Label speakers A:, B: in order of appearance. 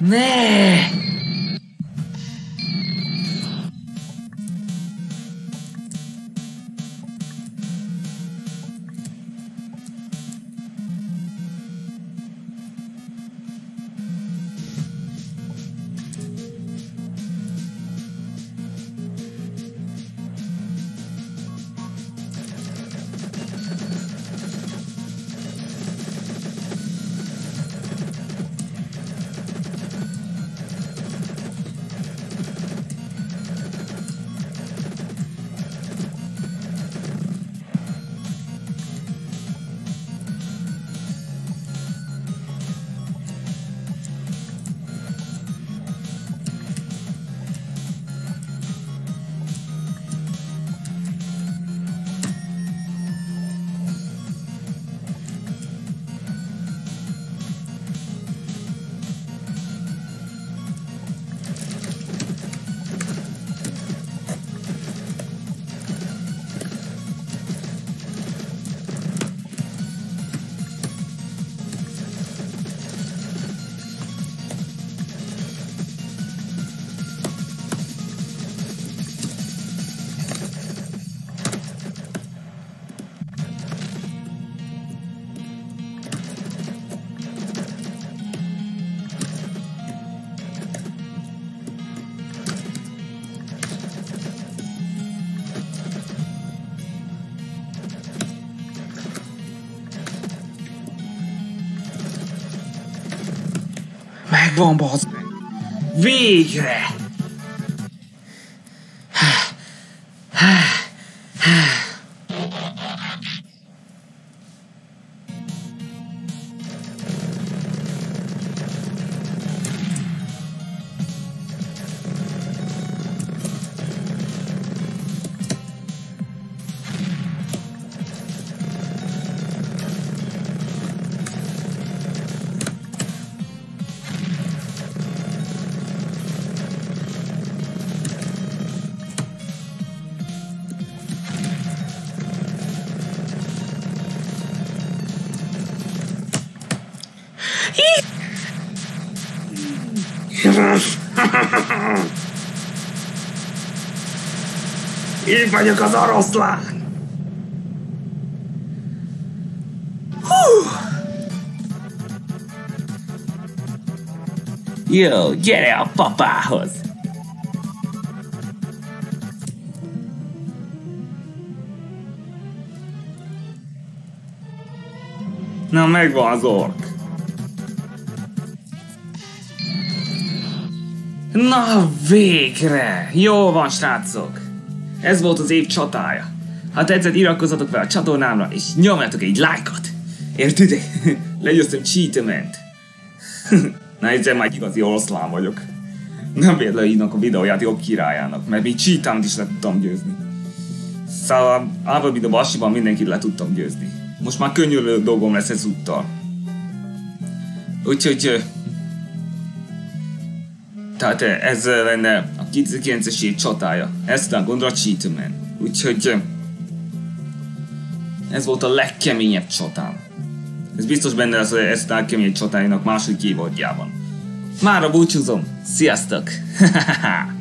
A: ねえ。Megvan, bazd meg! Végre! Én vagyok az oroszlán! Jó, gyere a papához! Na, megvan az ork. Na, végre! Jó van, srácok! Ez volt az év csatája. Ha tetszett, iratkozzatok fel a csatornámra, és nyomjatok egy lájkot! Értitek? Legyőztem cheatament. Na, egyszer már igazi oroszlán vagyok. Nem véletlenül hívnak a videójátékok királyának, mert még cheatant is le tudtam győzni. Szóval Alvabida Basiban mindenkit le tudtam győzni. Most már könnyű dolgom lesz ezúttal. Úgyhogy tehát ez lenne a 2009-es év csatája. Ezt a gondra Cheatman. Úgyhogy ez volt a legkeményebb csatám. Ez biztos benne lesz ezt a legkeményebb csatájának második évadjában. Mára búcsúzom. Sziasztok!